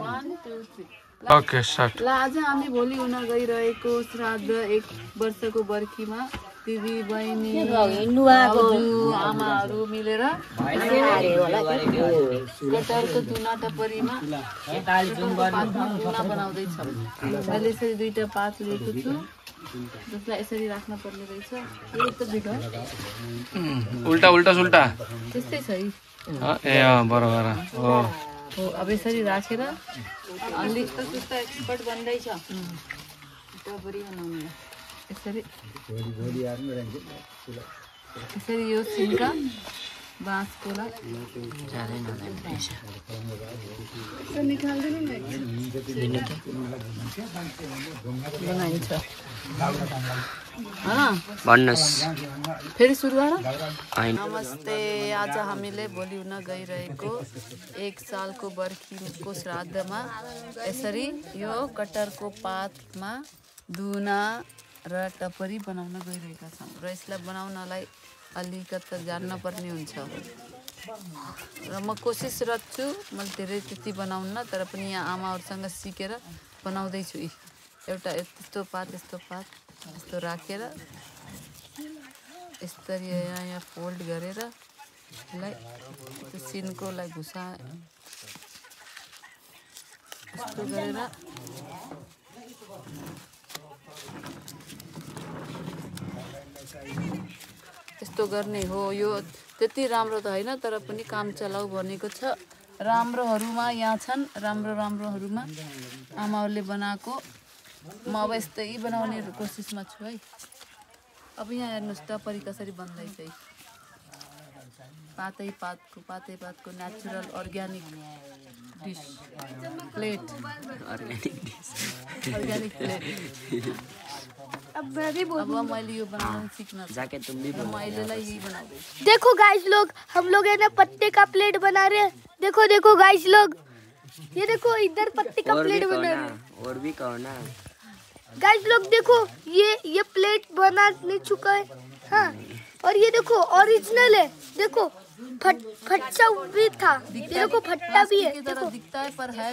One two three okay ल आज हामी भोलि हुन गइरहेको श्राद्ध एक वर्षको बर्खीमा। दिदी बहिनी आमाहरू मिलेर कटहरको धुना टपरीमा धुना बनाउँदैछ। मैले यसरी दुईटा पात लिएको छु। जसलाई यसरी राख्न पर्ने रहेछ। त उल्टा उल्टा सुल्टा। त्यस्तै छ है। ए बरोबर हो। हो अब यसरी राखेर अलि एक्सपर्ट बन्दैछ। टपरी बनाउनु। यसरी यसरी यो सिन्का बाँसकोला बनाइन्छ होइन भन्नुहोस् फेरि सुरु नमस्ते आज हामीले भोलि हुन गइरहेको एक सालको बर्खीको श्राद्धमा यसरी यो कटहरको पातमा धुना र टपरी बनाउन गइरहेका छौँ र यसलाई बनाउनलाई अलिकति जान्न पर्ने हुन्छ। र म कोसिसरत छु मैले धेरै त्यति बनाउन्न तर पनि यहाँ आमाहरूसँग सिकेर बनाउँदैछु। एउटा यस्तो पात यस्तो पात यस्तो राखेर यसरी यहाँ यहाँ फोल्ड गरेर यसलाई त्यो सिन्कोलाई घुसा यस्तो गरेर यस्तो गर्ने हो। यो त्यति राम्रो त होइन तर पनि काम चलाउ भनेको छ। राम्रोहरूमा यहाँ छन् राम्रो राम्रोहरूमा। आमाहरूले बनाएको। म अब यस्तै बनाउने कोसिसमा छु है। अब यहाँ हेर्नुहोस् टपरी कसरी बन्दैछ है। पातै पातको पातै पातको natural organic dish plate organic plate अब मैं भी बोल अब यो बनाउनु सिक्न जाके तुम भी यही बनाउँदैछु देखो गाइस लोग हम लोग है ना पत्ते का प्लेट बना रहे हैं। देखो देखो गाइस लोग। ये देखो इधर पत्ते का प्लेट बना रहे हैं। और भी कहो ना गाइस लोग देखो ये ये प्लेट बनाने चुका है। हाँ और ये देखो ओरिजिनल है। देखो फट फट्टा भी था देखो फट्टा भी है की तरह दिखता है पर है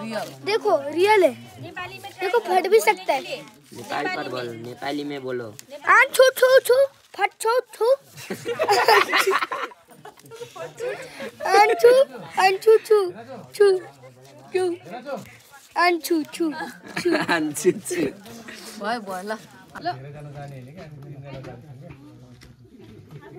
रियल देखो रियल है देखो फट भी सकता है नेपाल पर बोलो नेपाली में बोलो आन छू छू छू फट छू छू आन छू आन छू छू छू छू आन छू छू छू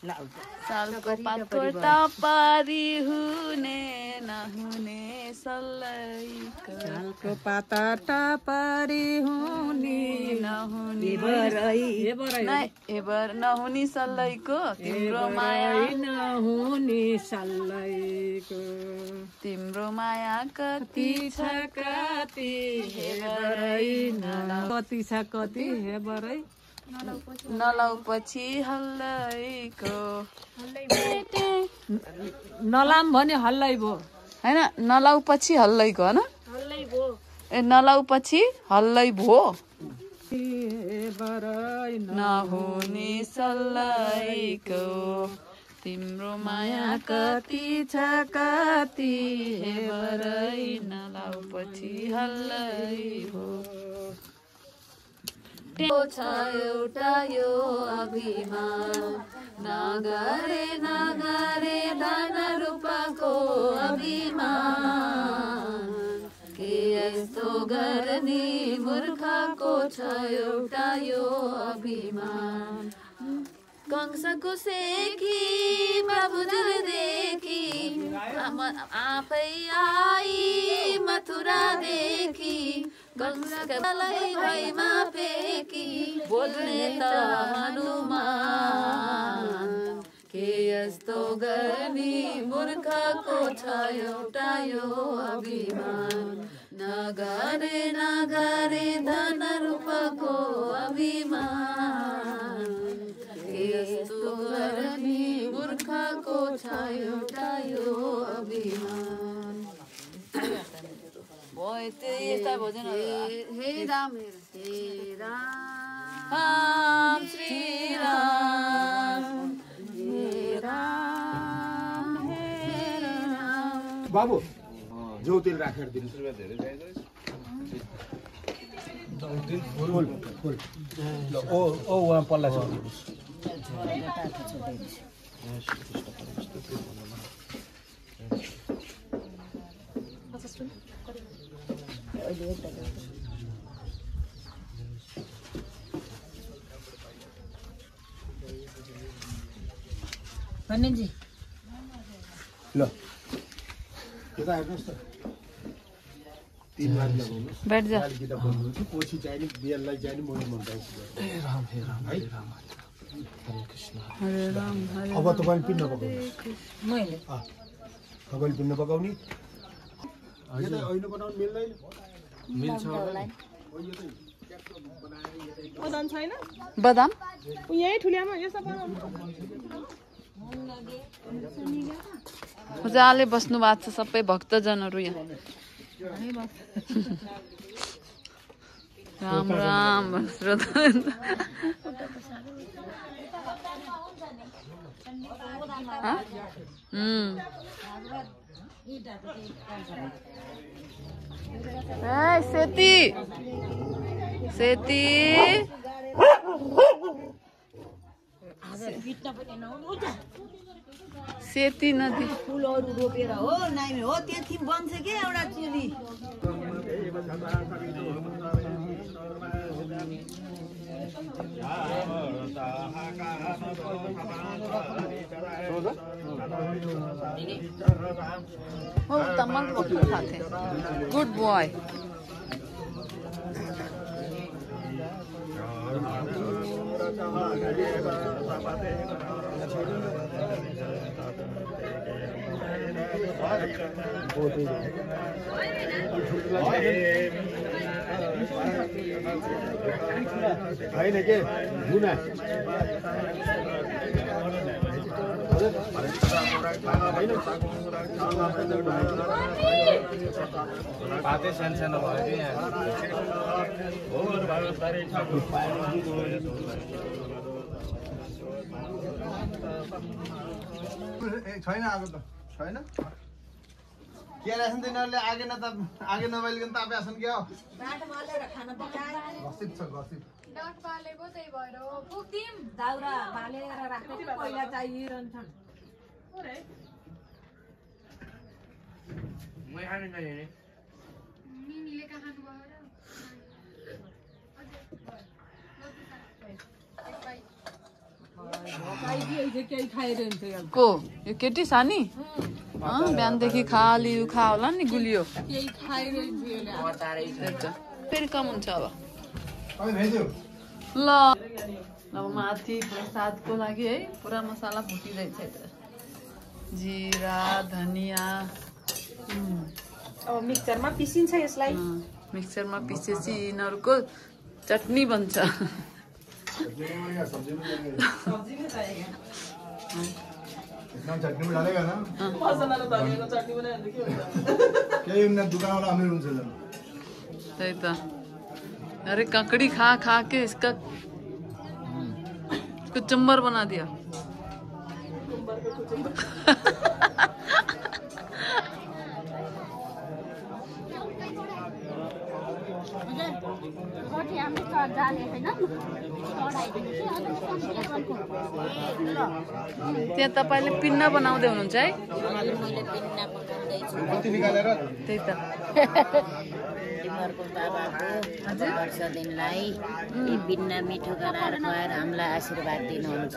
सालको पातो टपरी हुने नहुने सालको। पाता टापरी हुने नहुने नै, एबर नहुने सल्लाइको तिम्रो माया। नहुने सल्लाइको तिम्रो माया कति छ कति हेबरै कति छ कति हेबरै नलाउ पछि हल्लाइको नलाम भने हल्लै भयो। होइन नलाउ पछि हल्लाइको होइन ए नलाउ पछि हल्लै भो नहुने सल्लाइको तिम्रो माया कति छ कति हेबरै नलाउ पछि हल्लै भो छ एउटा यो अभिमान नगरे नगरे धन रूपको अभिमान के यस्तो गर्ने मूर्खको छ एउटा यो अभिमान कंसको सेकी प्रभुजुलदेखि आफै आई मथुरादेखि कंसलाई भैमा फेकी बोल्ने त हनुमान के यस्तो गर्ने मूर्खको छ एउटा यो अभिमान। नगरे नगरे धन रूपको अभिमान। के यस्तो गर्ने मूर्खको छ एउटा यो अभिमान हे राम हे राम श्री राम हे राम हे राम बाबु जौतिर राखेर दिनु फुल फुल ल ओ ओ उहाँ पल्ला छ ल यता हेर्नुहोस् त तिन बार लगाउनु बैठ जा गीता बोल्नुहुन्छ पछि चाहिँ नि बिहानलाई चाहिँ नि मैले मन्दाउँछु हरे राम हरे अब तपाईँले पिन्न तपाईँले पिन्न पकाउने बदाम? छैन बदाम यहीँ ठुलियामा मजाले बस्नु भएको छ सबै भक्तजनहरू यहाँ। राम राम सेती। सेती। सेती नदी। फुलहरू रोपेर। हो नाइमे हो त्यति बन्छ के एउटा चुली हो तमल पक्का खाते गुड बॉय होइन के? गुना। पातै सानो सानो भयो कि यहाँ। छैन आएको त। छैन? के रहेछन् तिनीहरूले आगे न त आगे तापे आछन् क्या हो? गसित छ गसित दाउरा बालेर राख्दै पहिला चाहिरहन्छन् केही खाइरहन्छ को यो केटी सानी? बिहानदेखि खाली खा होला नि गुलियो। फेरि कम हुन्छ अब ल अब माथि प्रसादको लागि है पुरा मसाला भुटिँदैछ यता जिरा धनिया अब मिक्सरमा पिसिन्छ यसलाई मिक्सरमा पिसेपछि यिनीहरूको चटनी बन्छ एकदम चटनी में डालेगा ना? क्या ये उनका दुकान वाला अमीर उनसे लेना त्यही त अरे ककड़ी खा खा के इसका इसको चम्बर बना दिया। त्यहाँ तपाईँले पिन्न बनाउँदै हुनुहुन्छ है? त्यही त। तिमीहरूको बाबाको वर्ष दिनलाई यी बिन्ना मिठो गराएर खुवाएर हामीलाई आशीर्वाद दिनुहुन्छ।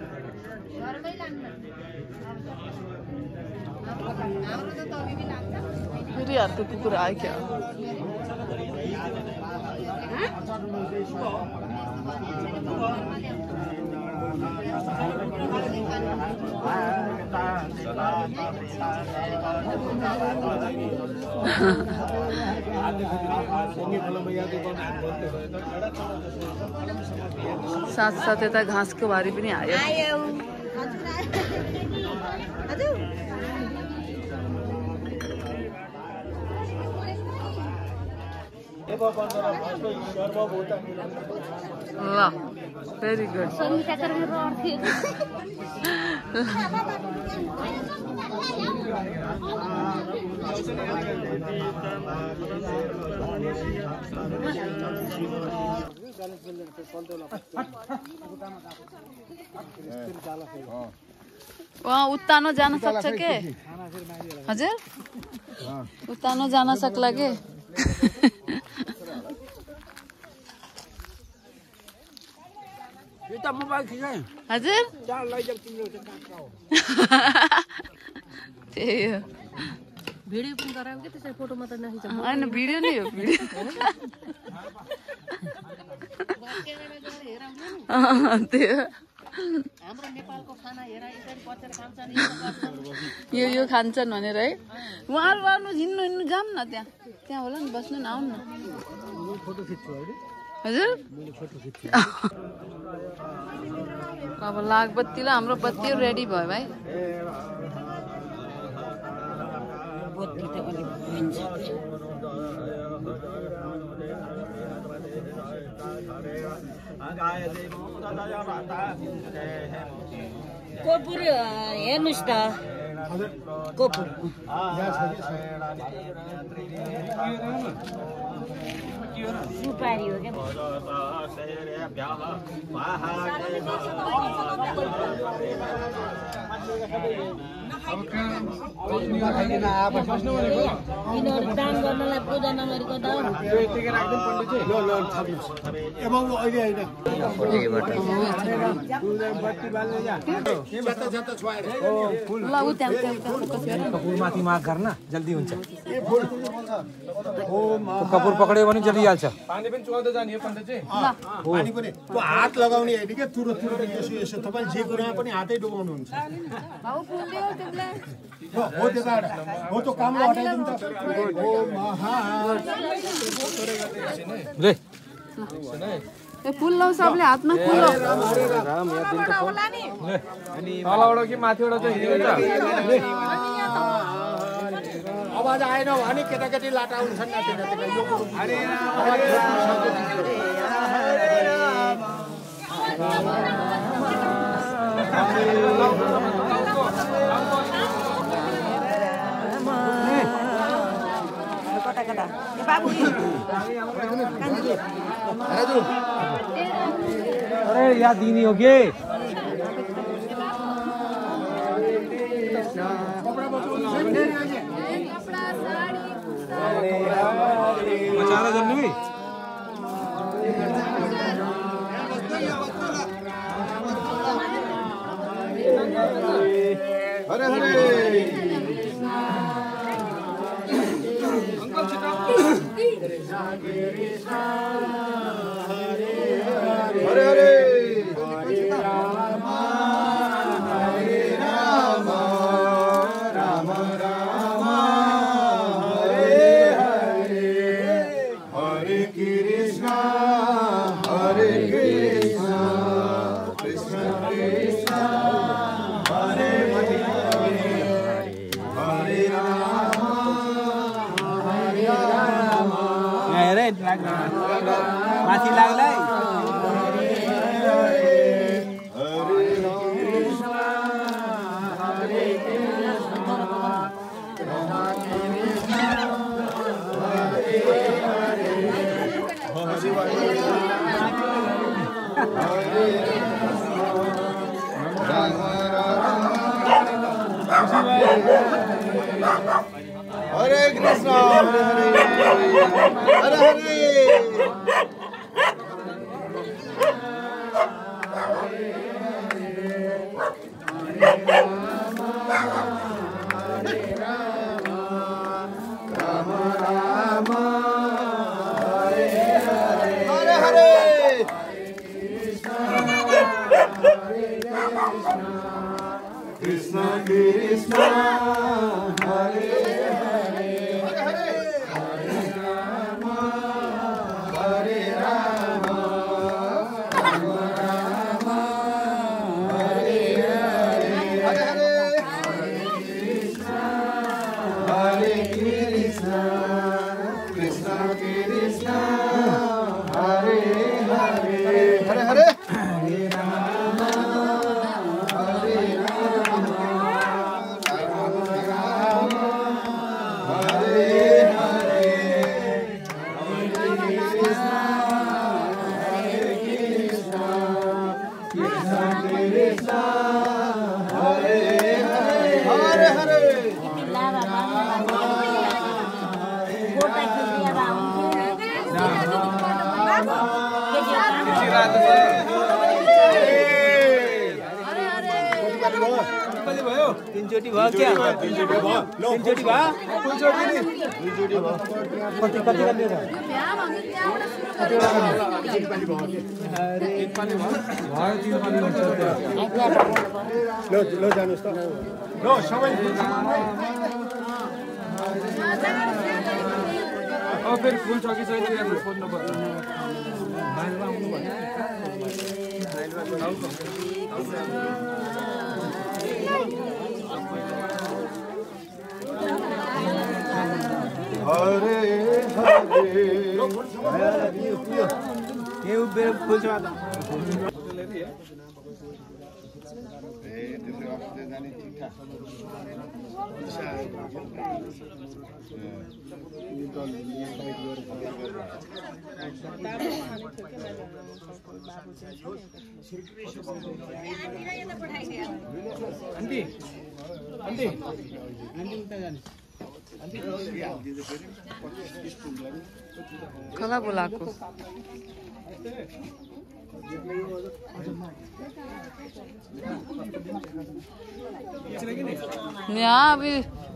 फेरि अर्को कुकुर आयो क्या? साथ साथ यता घाँसको बारी पनि आयो। ल भेरी गुड वहाँ उत्तानो जान सक्छ के? हजुर? उत्तानो जान सक्ला के? हजुर? त्यही हो। भिडियो पनि गरायो कि त्यसरी फोटो मात्रै नखिच होइन भिडियो नै हो भिडियो। त्यो। यो। यो खान्छन्। भनेर है। उहाँहरू आउनु हिँड्नु हिँड्नु जाऊँ न त्यहाँ। त्यहाँ होला नि बस्नु न आउनु न। हजुर? अब लाग बत्तीलाई हाम्रो बत्तीहरू रेडी भयो भाइ। बत्ती त अलिक कपुर हेर्नुहोस् त कपुर सुपारी हो क्या यिनीहरू दान गर्नलाई पूजा नगरेको त ल। माथि माग गर्न जल्दी हुन्छ। कपुर पक्रियो भने जल्दी हाल्छ पानी पनि चुहाउँदै जाने यो पण्डितजी पानी पनि त्यो हात लगाउने होइन क्या तुरत तुरत यसो यसो तपाईँ जे कुरामा पनि हातै डुबाउनुहुन्छ। हो त्यो हटाइदिनु त। ले ए फुल लाउ सबले हातमा फुल लाउ तलबाट कि माथिबाट चाहिँ हिँड्छ आवाज आएन भने केटाकेटी लाटा हुन्छन् यो कुरो अरे यहाँ दिने हो के? Krishna Hare Krishna, Hare Hare, Hare Hare. तिनचोटि भयो भयो भयो कति कति कति ल ल जानुहोस् त ल सबै फेरि फुल छ कि छैन यहाँ आन्टी आन्टी आन्टी। उता जाने कसलाई बोलाएको यहाँ अभी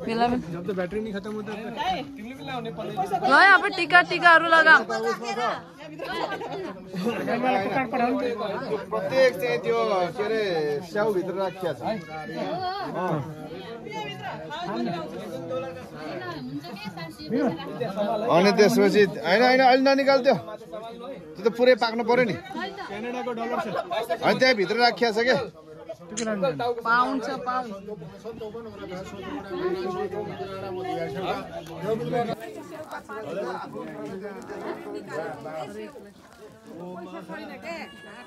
मेला में जब तक बैटरी नहीं खत्म होता ल यहाँ पे टिका टिकाहरू लगाऊ प्रत्येक चाहिँ त्यो के अरे स्याउभित्र राखिया छ अनि त्यसपछि होइन होइन अहिले ननिकाल त्यो। त पुरै पाक्नु पर्यो नि। होइन त्यहाँभित्र राखिया छ क्या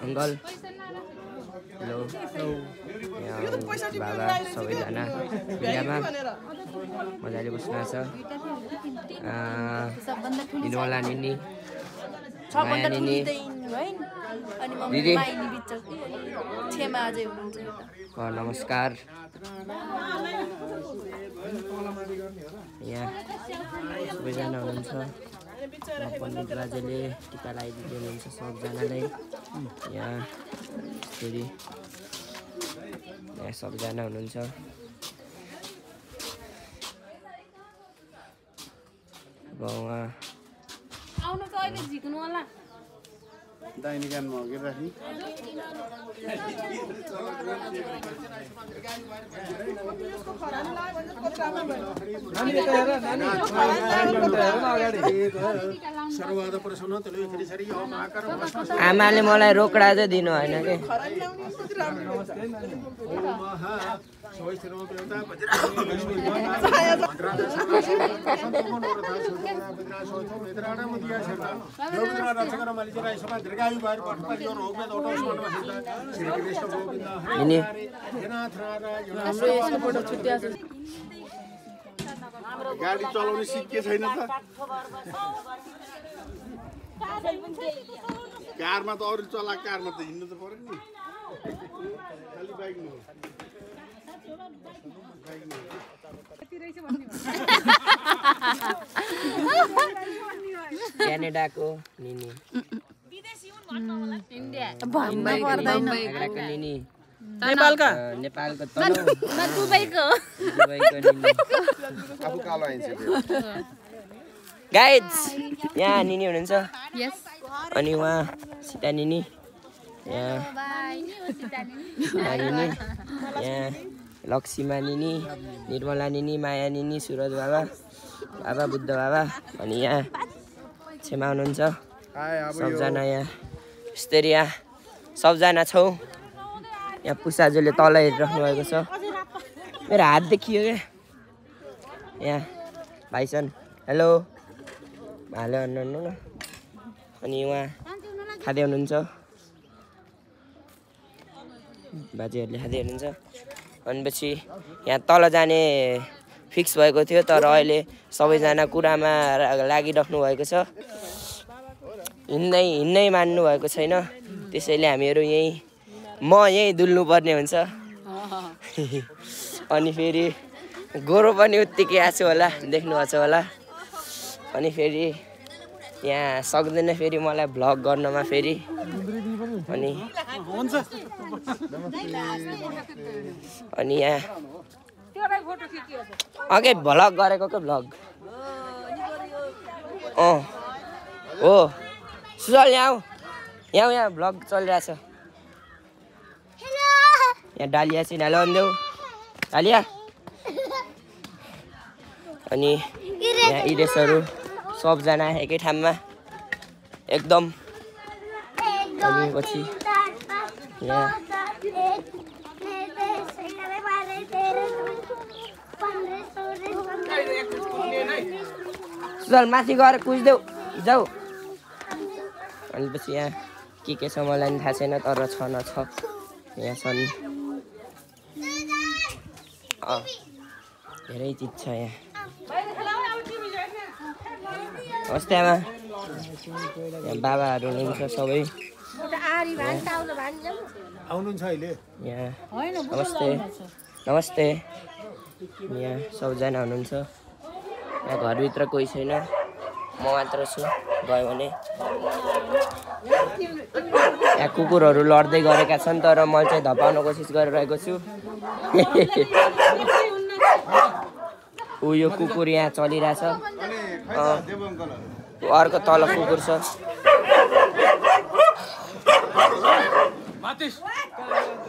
अङ्कल। हेलो यहाँ बाबा सबैजना बिहामा मजाले बस्नुहुन्छ निनोला निनी माया निनी दिदी नमस्कार यहाँ सबैजना हुनुहुन्छ पण्डित बाजेले टिका लगाइदिँदै हुनुहुन्छ सबजनालाई। यहाँ फेरि यहाँ सबजना हुनुहुन्छ। अब उहाँ आउनु त अहिले झिक्नु होला दाहिने कानमा हगेर राख्ने आमाले मलाई रोकडा चाहिँ दिनु होइन कि? गाडी चलाउनु सिके छैन त कारमा त अरू चला कारमा त हिँड्नु त पऱ्यो नि। खालि बाइकमा क्यानाडाको निनी। नेपालका? अ, नेपालको तल दुबईको निनी आफू कालो आइन्छ गाइड्स यहाँ निनी हुनुहुन्छ। अनि उहाँ सीता निनी। यहाँ। यहाँ। लक्ष्मीमा निनी निर्मला निनी माया निनी सुरज बाबा बाबा बुद्ध बाबा अनि यहाँ छेमा हुनुहुन्छ। सबजना यहाँ। यस्तरी यहाँ। सबजना छौँ। यहाँ पुसाजुले तल हेरिराख्नु भएको छ। मेरो हात देखियो क्या। यहाँ भाइ छन्। हेलो। भाले भन्नु न। अनि उहाँ खाँदै हुनुहुन्छ। बाजेहरूले खाँदै हुनुहुन्छ। भनेपछि यहाँ तल जाने फिक्स भएको थियो तर अहिले सबैजना कुरामा लागिराख्नु भएको छ। हिँड्दै हिँड्नै मान्नु भएको छैन। त्यसैले हामीहरू यहीँ म यहीँ डुल्नुपर्ने हुन्छ। अनि फेरि गोरो पनि उत्तिकै आएको छु होला देख्नुभएको छ होला। अनि फेरि यहाँ सक्दैन फेरि मलाई भ्लग गर्नमा फेरि। अनि अनि यहाँ अघि भ्लग गरेको क्या भ्लग? अँ। हो। सुजल यहाँ आऊ। यहाँ यहाँ भ्लग चलिरहेछ यहाँ डालिया चाहिँ हेलो भनिदेऊ डालिया। अनि यहाँ इरेसहरू सबजना एकै ठाउँमा। एकदम। अनि पछि? यहाँ। सुजल माथि गएर कुझ्देऊ जाऊ। अनि पछि यहाँ के के छ मलाई पनि थाहा छैन तर छ न छ। यहाँ छन्। धेरै चिज छ यहाँ। हस् यहाँ बाबाहरू हुनुहुन्छ सबै। आउनुहुन्छ अहिले? यहाँ नमस्ते। नमस्ते। यहाँ सबजना हुनुहुन्छ। यहाँ घरभित्र कोही छैन। म मात्र छु गयो भने। यहाँ कुकुरहरू लड्दै गरेका छन् तर मैले चाहिँ धपाउन कोसिस गरिरहेको छु। ऊ यो कुकुर यहाँ चलिरहेछ। अर्को तल कुकुर छ।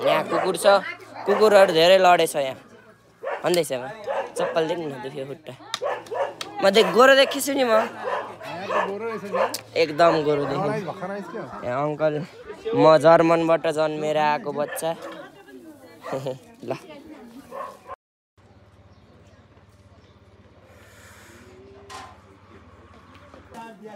यहाँ कुकुर छ। कुकुरहरू धेरै लडेछ यहाँ। भन्दैछ म चप्पल देख्नु न दुख्यो खुट्टा। म देख गोरो देखिछु नि म। एकदम गोरो देखेँ यहाँ अङ्कल म जर्मनबाट जन्मेर आएको बच्चा। ल।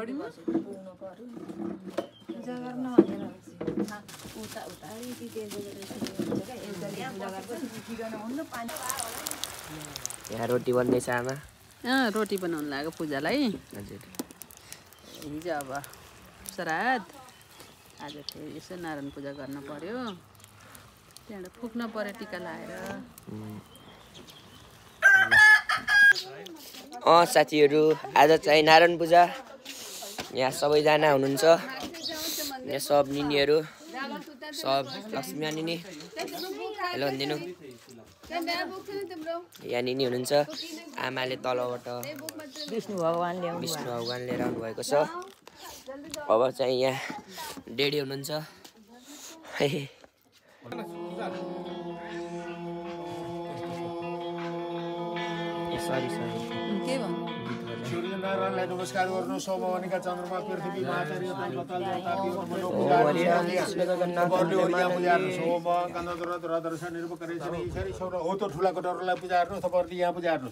लडी यहाँ रोटी बन्दैछ आमा अँ रोटी बनाउनु लाग्यो पूजालाई हजुर हिजो अब श्राद्ध आज फेरि यसो नारायण पूजा गर्न पर्यो त्यहाँबाट फुक्न पर्यो टिका लगाएर अँ साथीहरू आज चाहिँ नारायण पूजा यहाँ सबैजना हुनुहुन्छ। यहाँ सब निनीहरू सब लक्ष्मी निनी। हेलो भनिदिनु यहाँ निनी हुनुहुन्छ। आमाले तलबाट विष्णु भगवान विष्णु भगवान लिएर आउनुभएको छ। अब चाहिँ यहाँ डेडी हुनुहुन्छ। सरी सरी सूर्यनारायणलाई नमस्कार गर्नु सौभवनीका चन्द्रमा पृथ्वी महाचार्य धुरा ईश्वरी सौर हो त ठुला कटरलाई पूजा हेर्नु तपाईँहरूले यहाँ पूजा हेर्नु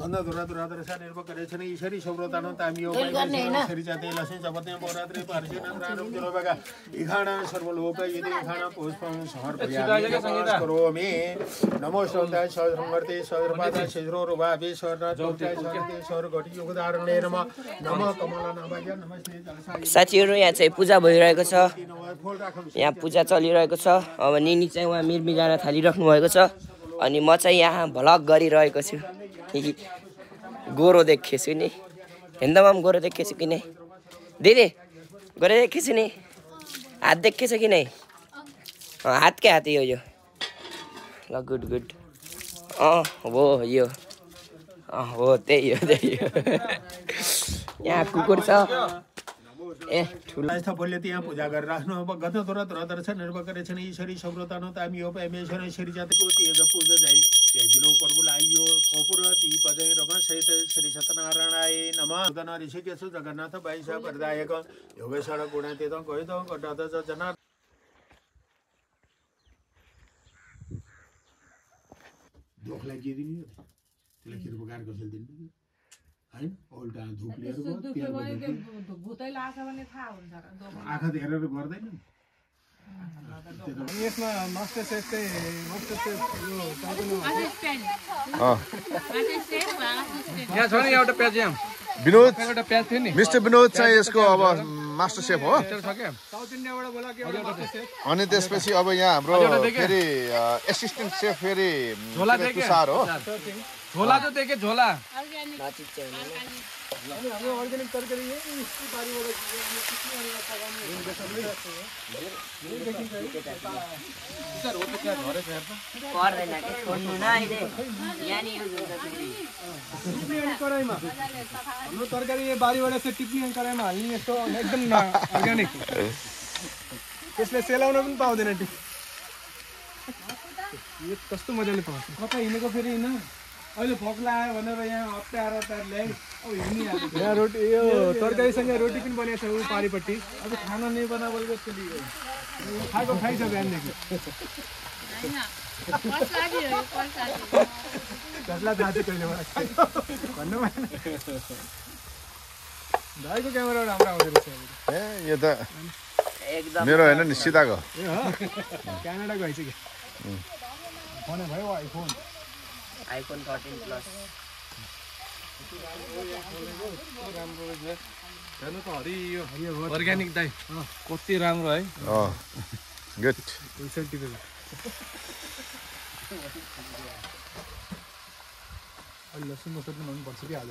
गन्धधुरा धुरा दर्शन निर्भर गरेछन् ईश्वरी सौरतान तामी हो श्री जाते लक्ष्मी चपत्या पौरात्रि पार्सिन राणम जुरोबगा इखाणा सर्वलोक यदि इखाणा पुष्पं समर्पयामि करोमि नमो सौदाय सहस्रमर्ते सहस्रपादा शिश्रो रुभावे स्वर्ण चौचाय सहस्ते स्वर घटी योगदारणे साथीहरू यहाँ चाहिँ पूजा भइरहेको छ। यहाँ पूजा चलिरहेको छ। अब निनी चाहिँ उहाँ मिरमिराना थालिराख्नु भएको छ। अनि म चाहिँ यहाँ भ्लग गरिरहेको छु। गोरो देखेछु नि। हिन्दमा पनि गोरो देखेछु कि नै? दिदी गोरो देखेछु नि। हात देखेछ कि नै? हातकै हात यो यो? ल गुड गुड। अँ हो यो। अँ हो त्यही हो त्यही हो। यहाँ कुकुर छ ए ठुलो. स्थापनले त्यहाँ पूजा गरेर राख्नु अब गत तुरत दर्शन निर्भर गरेछन् ईश्वरी सव्रतानो तामी हो परमेश्वर श्री जातिको तेज पूजा जाइ तेजिलो पर्बुलाइयो कपुर दीप जय रमा सहित श्री सत्यनारायणाय नमः। उदन ऋषिकेश जगन्नाथ वैशा प्रदायक योगेश्वर गुणातीत गहित गड्डाद जना दुःखलाई के दिने त्यसलाई खिर पकाएर कसैले दिनु होइन उल्टा धुप लिएर। आँखा हेरेर गर्दैन यसमा मास्टर सेफ चाहिँ मास्टर सेफ यो टाइपको यहाँ छ नि एउटा प्याज यहाँ। विनोद एउटा प्याज थियो नि। मिस्टर विनोद चाहिँ यसको अब मास्टर सेफ हो। अनि त्यसपछि अब यहाँ हाम्रो। फेरि एसिस्टेन्ट सेफ फेरि। तुषार हो। झोला जो देखेँ झोला। हाम्रो तरकारी यो बारीबाट चाहिँ टिप्ने कराईमा हाल्ने यस्तो एकदम अर्ग्यानिक त्यसले सेलाउन पनि पाउँदैन टिप कस्तो मजाले पाउँछ कता हिँडेको फेरि हिँड अहिले भोक लाग्यो भनेर यहाँ अप्ठ्यारो अप्ठ्यारो ल्याइ अब हिँडिहाल्यो। यहाँ रोटी यो तरकारीसँग रोटी पनि बनिएको छ ऊ पारिपट्टि अब खाना नै बना बोलेको चलि गयो खाएको खाइछ बिहानदेखि कसलाई थाहा थियो कहिले भन्नु भएन। भाइको क्यामेराबाट राम्रो आउँदो रहेछ अहिले। ए यो त एकदम मेरो होइन नि सीताको। ए हो। क्यानाडाको आइस कि फोन भयो आइफोन। IPhone thirteen plus. हेर्नु त हरियो अर्ग्यानिक दाइ कति राम्रो है। गुड अहिले लसुन मसुन पनि हुनुपर्छ कि आज?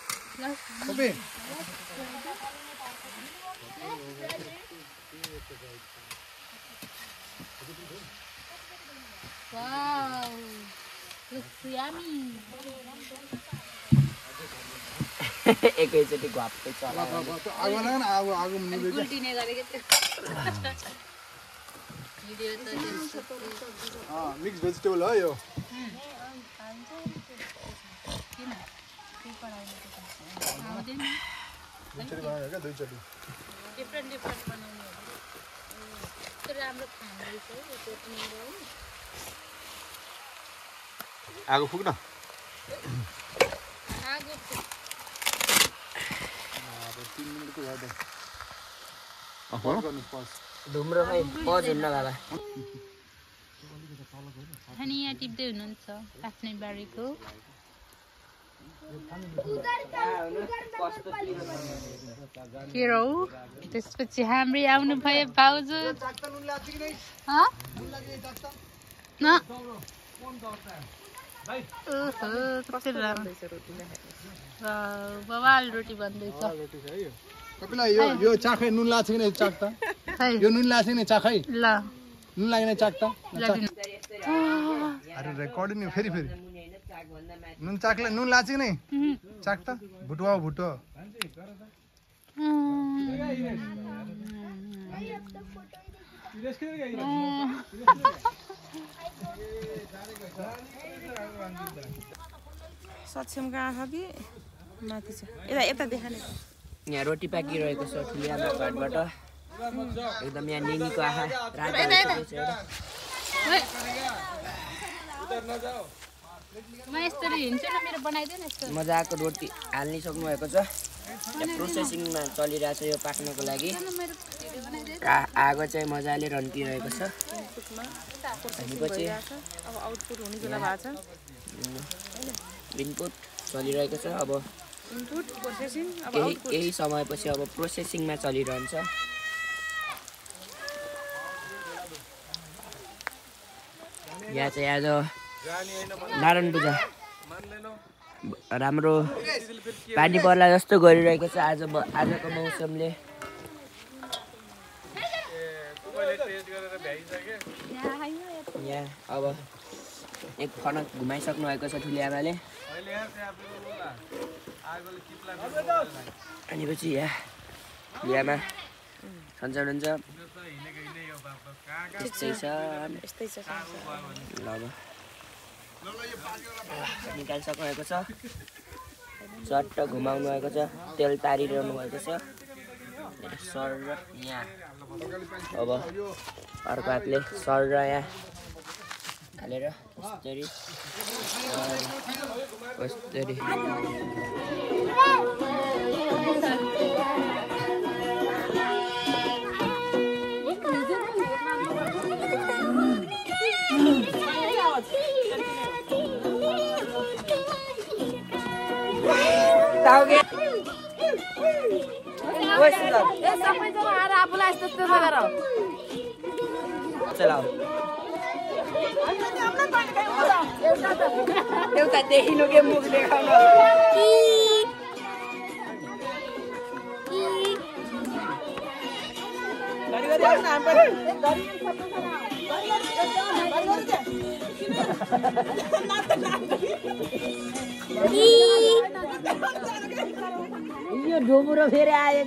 एकैचोटि घप्पै चला आगो मिक्स भेजिटेबल हो यो दुईचोटि बनायो क्या दुईचोटि आगो फुक्न तिन मिनटको धुम्रो अनि यहाँ टिप्दै हुनुहुन्छ आफ्नै बारीको। केरो त्यसपछि हाम्रै आउनु भयो भाउजू बवाल रोटी बन्दैछ। कपिला यो यो चाखै नुन लाग्छ कि नै चाख त यो नुन लाग्छ कि नै चाख? ल। नुन लाग्ने चाख त। अरे रेकर्ड नि फेरि फेरि। नुन चाखले नुन कि नै। चाख त भुटुवा भुटो सक्षम कहाँ छ कि? माथि छ। यता यता देखाने। यहाँ रोटी पाकिरहेको छ ठुली आमाको घरबाट एकदम यहाँ निनीको आँखा रातो मजाको रोटी हाल्नै सक्नुभएको छ। यहाँ प्रोसेसिङमा चलिरहेको छ यो पाक्नको लागि। आगो चाहिँ मजाले रन्किरहेको छ। भएको छ। इनपुट चलिरहेको छ। अब इनपुट प्रोसेसिङ अब केही आउटपुट केही समयपछि अब प्रोसेसिङमा चलिरहन्छ। यहाँ चाहिँ आज नारायण पूजा। राम्रो पानी पर्ला जस्तो गरिरहेको छ आज आजको मौसमले। यहाँ अब एक फनक घुमाइसक्नु भएको छ ठुली आमाले। भनेपछि यहाँ ठुली आमा सन्चै हुनुहुन्छ। ल निकालिसक्नु भएको छ। चट्ट घुमाउनु भएको छ। तेल तारिरहनु भएको छ। सर र यहाँ। अब अर्को हातले सर र यहाँ हालेर यसरी यसरी आफूलाई यस्तो चलाऊ एउटा देखिनु के मुख देखाउन घरि आउनु हामी पनि यो ढुङ्ग्रो फेरि आयो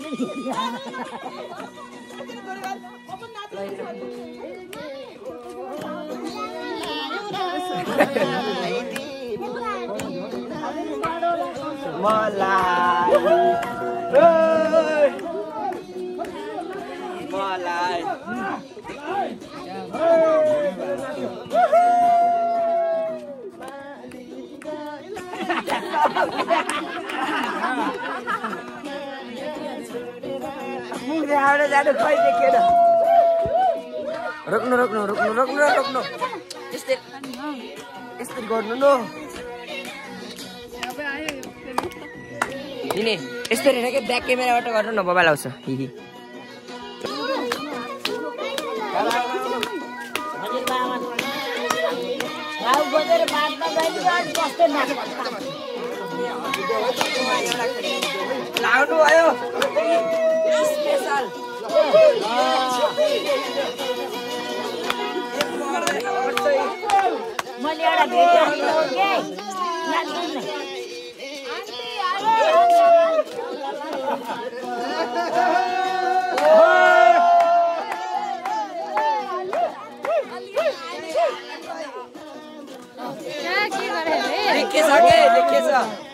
मलाई! मलाई मुख देखाएर जानु खै देखेन रोक्नु रोक्नु रोक्नु रोक्नु रोक्नु। यस्तै। यस्तै गर्नु न। यिनी यस्तरी होइन कि? ब्याक क्यामेराबाट गर्नु न मोबाइल आउँछ हिही। लाउनु भयो मैले एउटा भिडियो के? देखिएछ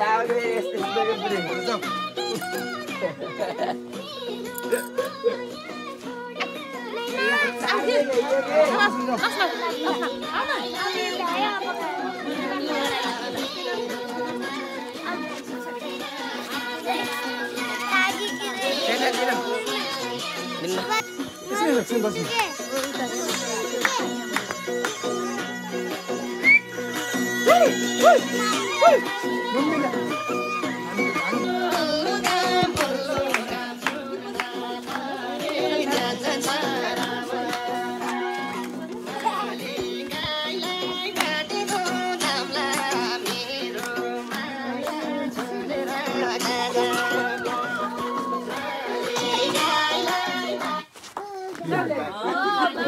बाबुले यस्तो यस्तो गरेको पुरै।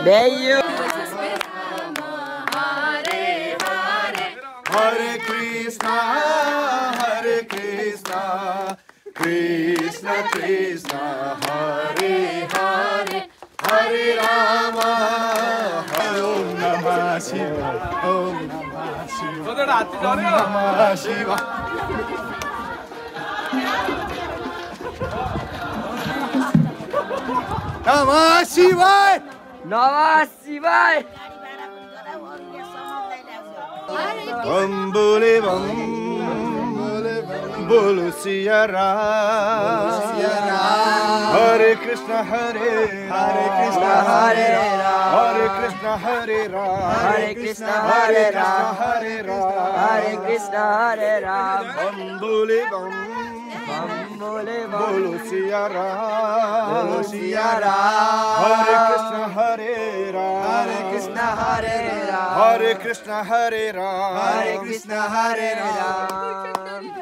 Bello. Namah Shivaya. Namah Shivaya. बम बोले बम बोलो सिया राम हरे कृष्ण हरे हरे कृष्ण हरे हरे कृष्ण हरे राम। हरे कृष्ण हरे राम। हरे राम। हरे कृष्ण हरे राम। बम। बोले बम। बोले बोलो सिया राम सिया राम हरे कृष्ण हरे राम। हरे कृष्ण हरे राम। हरे कृष्ण हरे राम। हरे कृष्ण हरे राम।